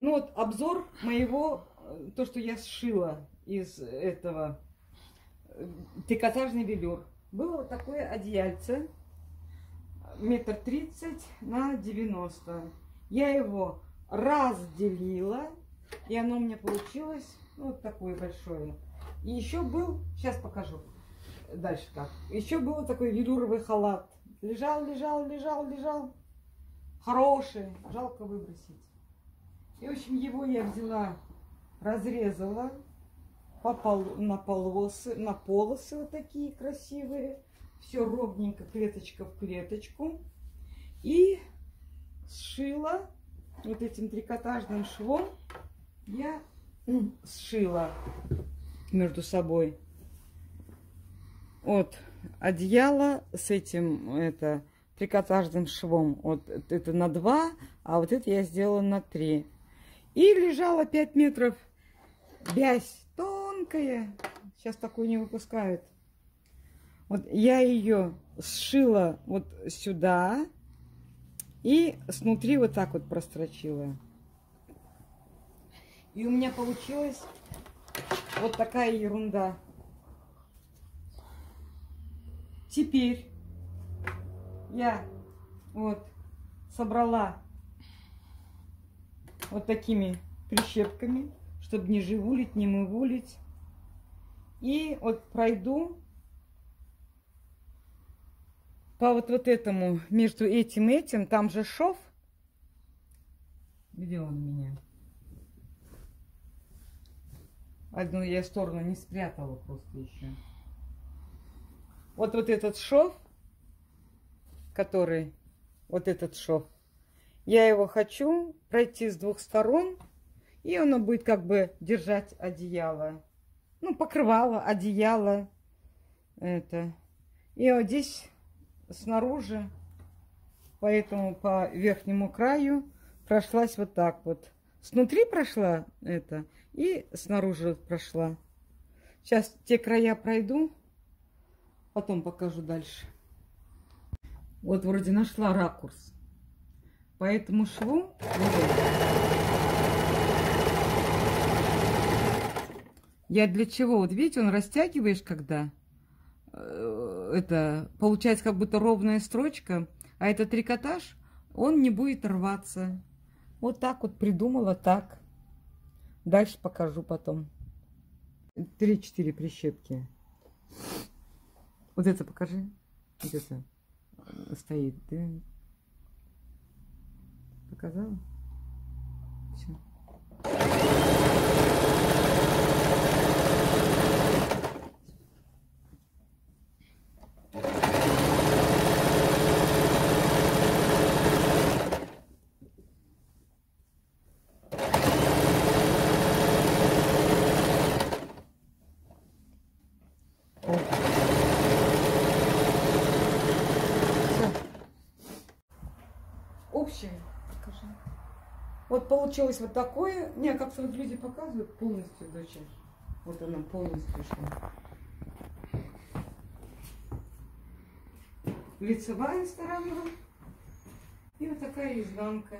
Ну вот обзор моего, э, то, что я сшила из этого э, трикотажный велюр. Было вот такое одеяльце, метр тридцать на 90. Я его разделила, и оно у меня получилось ну, вот такое большое. И еще был, сейчас покажу дальше как. Еще был такой велюровый халат. Лежал, лежал, лежал, лежал. Хороший, жалко выбросить. И, в общем, его я взяла, разрезала по пол, на полосы, на полосы вот такие красивые. Все ровненько, клеточка в клеточку. И сшила вот этим трикотажным швом. Я сшила между собой. Вот одеяло с этим это трикотажным швом. Вот это на 2, а вот это я сделала на 3. И лежала 5 метров бязь тонкая. Сейчас такую не выпускают. Вот я ее сшила вот сюда и снутри вот так вот прострочила. И у меня получилась вот такая ерунда. Теперь я вот собрала вот такими прищепками, чтобы не живулить, не мывулить. И вот пройду по вот, вот этому, между этим и этим, там же шов. Где он у меня? Одну я сторону не спрятала просто еще. Вот вот этот шов, который, вот этот шов, я его хочу пройти с двух сторон, и оно будет как бы держать одеяло. Ну, покрывало, одеяло. Это. И вот здесь снаружи, поэтому по верхнему краю прошлась вот так вот. Снутри прошла это и снаружи прошла. Сейчас те края пройду, потом покажу дальше. Вот вроде нашла ракурс. По этому шву я для чего? Вот видите, он растягиваешь, когда э, это получается как будто ровная строчка, а это трикотаж, он не будет рваться. Вот так вот придумала так. Дальше покажу потом. Три-четыре прищепки. Вот это покажи. Вот это стоит. Показала? Все. общее. Вот получилось вот такое. Не, как-то вот люди показывают полностью, доча. Вот она полностью шла. Лицевая сторона. И вот такая изнанка.